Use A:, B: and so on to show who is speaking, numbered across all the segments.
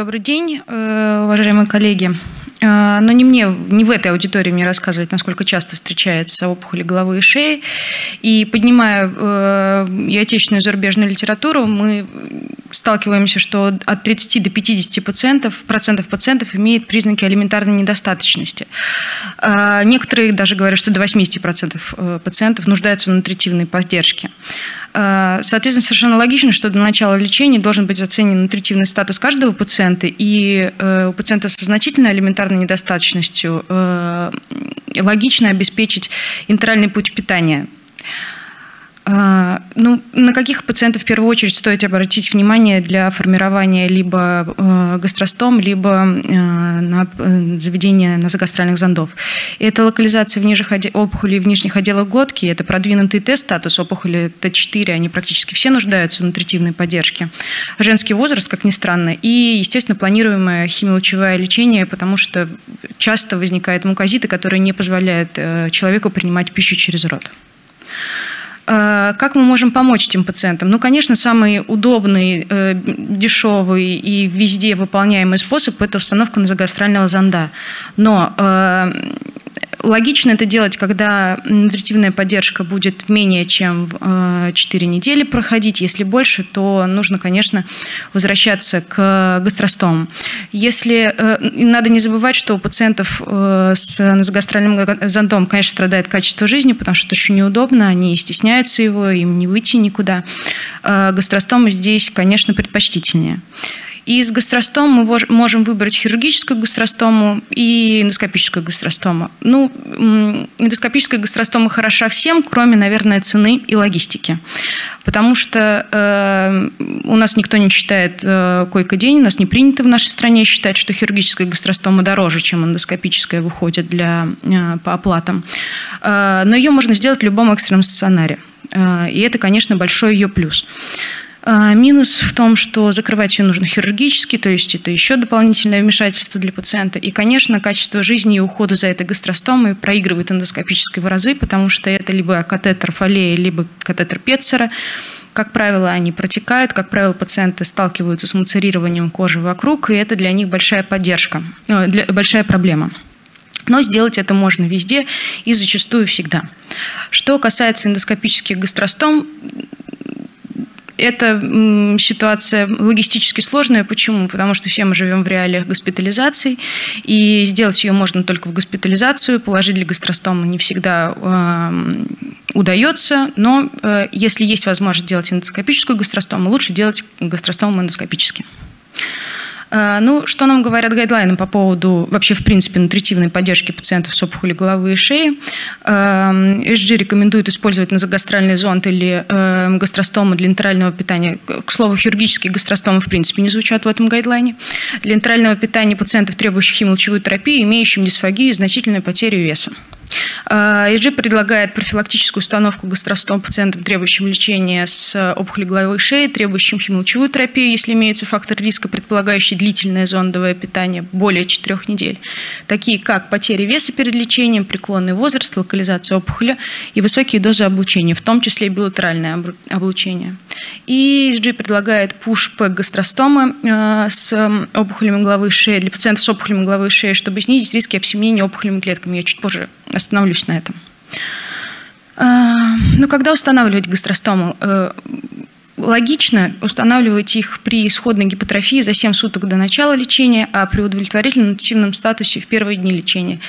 A: Добрый день, э, уважаемые коллеги. Э, но не мне, не в этой аудитории мне рассказывать, насколько часто встречается опухоли головы и шеи. И поднимая э, и отечественную, и зарубежную литературу, мы сталкиваемся, что от 30 до 50 процентов, процентов пациентов имеет признаки алиментарной недостаточности. Некоторые даже говорят, что до 80 процентов пациентов нуждаются в нутритивной поддержке. Э, соответственно, совершенно логично, что до начала лечения должен быть оценен нутритивный статус каждого пациента, и э, у пациентов со значительной алиментарной недостаточностью э, логично обеспечить интеральный путь питания. А, ну, на каких пациентов в первую очередь стоит обратить внимание для формирования либо э, гастростом, либо э, на э, заведение назогастральных зондов? Это локализация в нижних опухолей в нижних отделах глотки, это продвинутый тест-статус опухоли Т4, они практически все нуждаются в нутритивной поддержке. Женский возраст, как ни странно, и, естественно, планируемое химиолучевое лечение, потому что часто возникает мукозиты, которые не позволяют человеку принимать пищу через рот. Э, как мы можем помочь этим пациентам? Ну, конечно, самый удобный, э, дешевый и везде выполняемый способ – это установка назогастрального зонда. Но э, Логично это делать, когда нутритивная поддержка будет менее чем 4 э, недели проходить. Если больше, то нужно, конечно, возвращаться к гастростому. Если э, надо не забывать, что у пациентов э, с назогастральным зондом, конечно, страдает качество жизни, потому что это очень неудобно, они стесняются его, им не выйти никуда. Гастростомы здесь, конечно, предпочтительнее. Из гастростом мы можем выбрать хирургическую гастростому и эндоскопическую гастростому. Ну, эндоскопическая гастростома хороша всем, кроме, наверное, цены и логистики. Потому что э, у нас никто не считает э, койко-день, у нас не принято в нашей стране считать, что хирургическая гастростома дороже, чем эндоскопическая выходит для, э, по оплатам. Э, но ее можно сделать в любом экстренном стационаре. Э, и это, конечно, большой ее плюс. А, минус в том, что закрывать ее нужно хирургически, то есть это еще дополнительное вмешательство для пациента. И, конечно, качество жизни и ухода за этой гастростомой проигрывает эндоскопической в разы, потому что это либо катетер фолея, либо катетер Петцера. Как правило, они протекают, как правило, пациенты сталкиваются с муцерированием кожи вокруг, и это для них большая поддержка, э, большая проблема. Но сделать это можно везде и зачастую всегда. Что касается эндоскопических гастростом, эта ситуация логистически сложная. Почему? Потому что все мы живем в реалиях госпитализаций, и сделать ее можно только в госпитализацию. Положить для гастростома не всегда э, удается, но э, если есть возможность делать эндоскопическую гастростому, лучше делать гастростому эндоскопически. Э, ну, что нам говорят гайдлайны по поводу вообще, в принципе, нутритивной поддержки пациентов с опухолью головы и шеи? SG эм, рекомендует использовать назогастральный зонд или эм, гастростому для энтерального питания. К слову, хирургические гастростомы, в принципе, не звучат в этом гайдлайне. Для энтерального питания пациентов, требующих химолучевую терапию, имеющим дисфагию и значительную потерю веса. ЕЖ предлагает профилактическую установку гастростом пациентам, требующим лечения с опухолью головы и шеи, требующим химолучевую терапию, если имеется фактор риска, предполагающий длительное зондовое питание более 4 недель, такие как потеря веса перед лечением, преклонный возраст, локализация опухоли и высокие дозы облучения, в том числе билатеральное облучение. И ESG предлагает push-pack гастростомы э, с опухолями головы и шеи для пациентов с опухолями головы и шеи, чтобы снизить риски обсеменения опухолями клетками. Я чуть позже остановлюсь на этом. А, ну, когда устанавливать гастростому? Э, логично устанавливать их при исходной гипотрофии за 7 суток до начала лечения, а при удовлетворительном нутитивном статусе в первые дни лечения.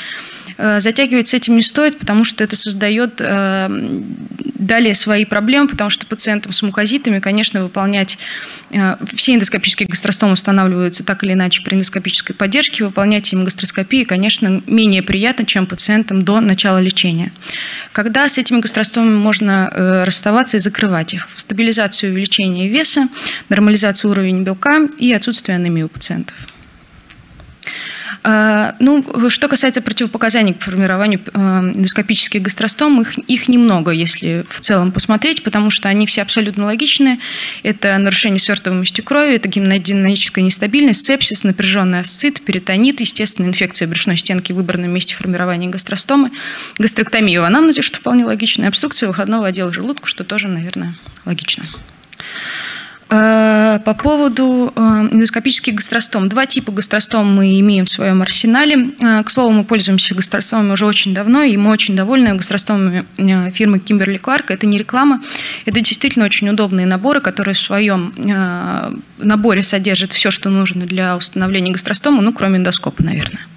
A: Э, затягивать с этим не стоит, потому что это создает э, далее свои проблемы, потому что пациентам с мукозитами, конечно, выполнять э, все эндоскопические гастростомы устанавливаются так или иначе при эндоскопической поддержке, выполнять им гастроскопию, конечно, менее приятно, чем пациентам до начала лечения. Когда с этими гастростомами можно расставаться и закрывать их? В стабилизацию увеличения веса, нормализацию уровня белка и отсутствие анемии у пациентов. А, ну, что касается противопоказаний к формированию э, эндоскопических гастростом, их, их немного, если в целом посмотреть, потому что они все абсолютно логичные. Это нарушение свертываемости крови, это гемодинамическая нестабильность, сепсис, напряженный асцит, перитонит, естественная инфекция брюшной стенки в выбранном месте формирования гастростомы, гастроктомия в анамнезе, что вполне логично, и обструкция выходного отдела желудка, что тоже, наверное, логично. А, По поводу эндоскопических гастростом. Два типа гастростом мы имеем в своем арсенале. К слову, мы пользуемся гастростомами уже очень давно, и мы очень довольны гастростомами фирмы Кимберли Кларк. Это не реклама, это действительно очень удобные наборы, которые в своем наборе содержат все, что нужно для установления гастростома, ну, кроме эндоскопа, наверное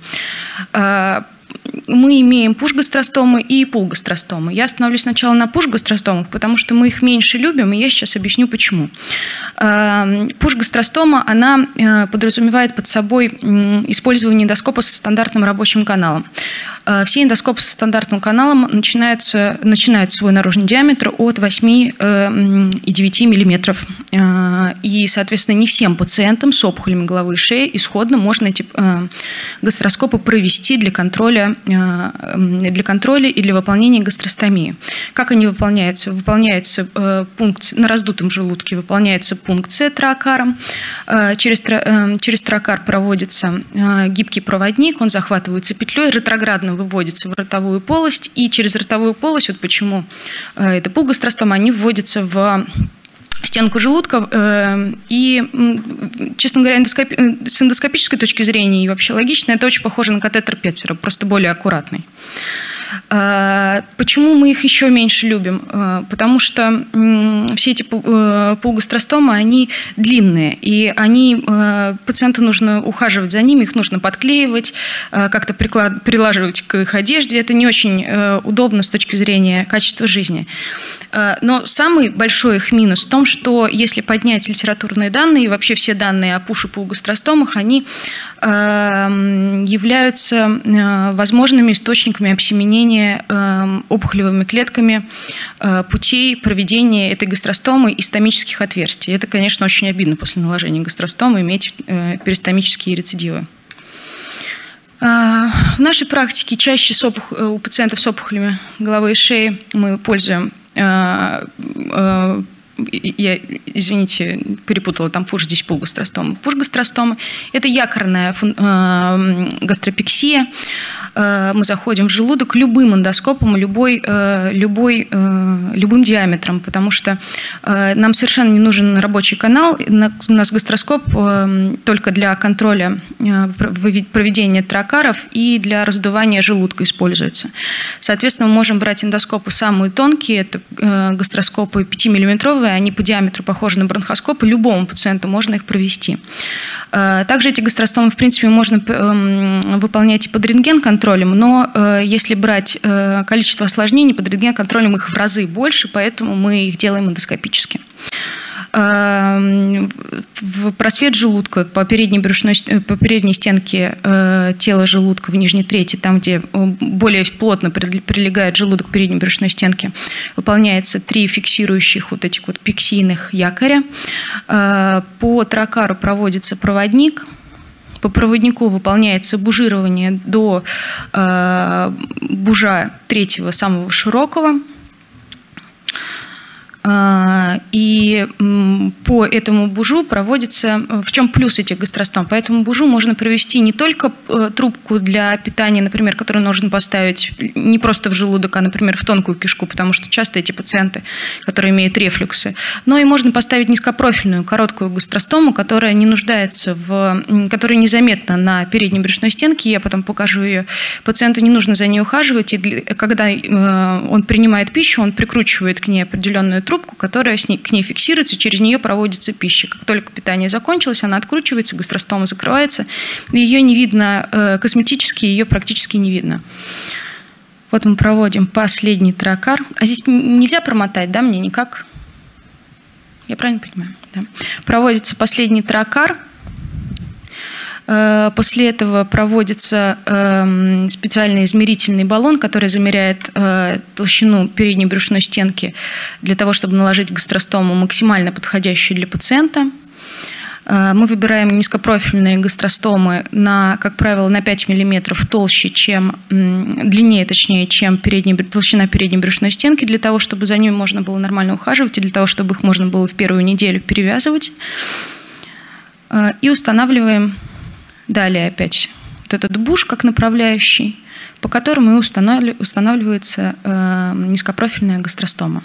A: мы имеем пуш-гастростомы и пул-гастростомы. Я остановлюсь сначала на пуш-гастростомах, потому что мы их меньше любим, и я сейчас объясню, почему. Эм, пуш-гастростома, она э, подразумевает под собой использование эндоскопа со стандартным рабочим каналом. Э, все эндоскопы со стандартным каналом начинаются, начинают свой наружный диаметр от 8,9 мм. И, соответственно, не всем пациентам с опухолями головы и шеи исходно можно эти э, гастроскопы провести для контроля, э, для контроля и для выполнения гастростомии. Как они выполняются? Выполняется пункт на раздутом желудке, выполняется пункция тракаром. Через, через тракар проводится гибкий проводник, он захватывается петлей, ретроградно обратно выводятся в ротовую полость, и через ротовую полость, вот почему э, это пулгостростома, они вводятся в стенку желудка. Э, и, честно говоря, эндоскопи... Э, с эндоскопической точки зрения и вообще логично, это очень похоже на катетер Петцера, просто более аккуратный. А, почему мы их еще меньше любим? А, потому что все эти э, пулгастростомы, они длинные, и они, э, пациенту нужно ухаживать за ними, их нужно подклеивать, э, как-то прилаживать к их одежде. Это не очень удобно с точки зрения качества жизни. Но самый большой их минус в том, что если поднять литературные данные, и вообще все данные о пуш и пулгастростомах, они являются возможными источниками обсеменения заполнение эм, опухолевыми клетками э, путей проведения этой гастростомы и стомических отверстий. Это, конечно, очень обидно после наложения гастростомы иметь э, перистомические рецидивы. Э, в нашей практике чаще у пациентов с опухолями головы и шеи мы пользуем я, извините, перепутала, там пуш, здесь пулгастростома. Пуш-гастростомы – это якорная э, гастропексия. Э, мы заходим в желудок любым эндоскопом, любой, э, любой, любым диаметром, потому что нам совершенно не нужен рабочий канал. У нас гастроскоп только для контроля проведения тракаров и для раздувания желудка используется. Соответственно, мы можем брать эндоскопы самые тонкие, это гастроскопы 5-миллиметровые, они по диаметру похожи на бронхоскопы, любому пациенту можно их провести. Э, также эти гастростомы, в принципе, можно эм, выполнять и под рентген-контролем, но э, если брать э, количество осложнений, под рентген-контролем их в разы больше, поэтому мы их делаем эндоскопически. Просвет желудка по передней, брюшной, э, по передней стенке э, тела желудка в нижней трети, там, где э, более плотно прилегает желудок к передней брюшной стенке, выполняется три фиксирующих вот этих вот пиксийных якоря. По тракару проводится проводник, по проводнику выполняется бужирование до бужа третьего, самого широкого – и по этому бужу проводится, э, в чем плюс этих гастростом? По этому бужу можно провести не только э, трубку для питания, например, которую нужно поставить не просто в желудок, а, например, в тонкую кишку, потому что часто эти пациенты, которые имеют рефлюксы, но и можно поставить низкопрофильную короткую гастростому, которая не нуждается в, которая незаметна на передней брюшной стенке, я потом покажу ее. Пациенту не нужно за ней ухаживать, и когда э, он принимает пищу, он прикручивает к ней определенную трубку, трубку, которая с ней, к ней фиксируется, через нее проводится пища. Как только питание закончилось, она откручивается, гастростома закрывается, ее не видно, э, косметически ее практически не видно. Вот мы проводим последний тракар. А здесь нельзя промотать, да, мне никак? Я правильно понимаю? Да. Проводится последний тракар – после этого проводится эм, специальный измерительный баллон, который замеряет э, толщину передней брюшной стенки для того, чтобы наложить гастростому максимально подходящую для пациента. Э, мы выбираем низкопрофильные гастростомы, на, как правило, на 5 мм толще, чем, длиннее, точнее, чем передняя, толщина передней брюшной стенки, для того, чтобы за ними можно было нормально ухаживать, и для того, чтобы их можно было в первую неделю перевязывать. И устанавливаем Далее опять вот этот буш как направляющий, по которому и устанавливается э, низкопрофильная гастростома.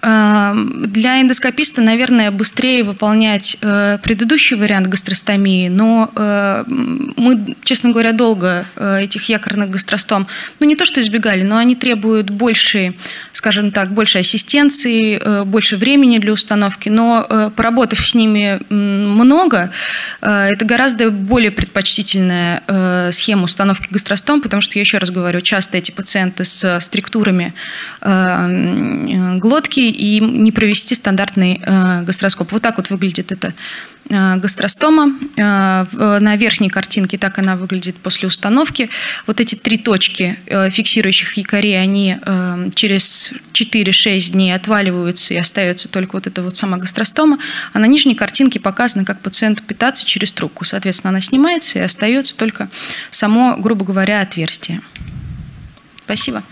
A: Для эндоскописта, наверное, быстрее выполнять предыдущий вариант гастростомии, но мы, честно говоря, долго этих якорных гастростом, ну не то что избегали, но они требуют большей, скажем так, большей ассистенции, больше времени для установки, но поработав с ними много, это гораздо более предпочтительная схема установки гастростом, потому что, я еще раз говорю, часто эти пациенты с структурами глотки и не провести стандартный гастроскоп. Вот так вот выглядит это Э, гастростома. Э, на верхней картинке так она выглядит после установки. Вот эти три точки э, фиксирующих якорей, они через 4-6 дней отваливаются и остается только вот эта вот сама гастростома. А на нижней картинке показано, как пациенту питаться через трубку. Соответственно, она снимается и остается только само, грубо говоря, отверстие. Спасибо.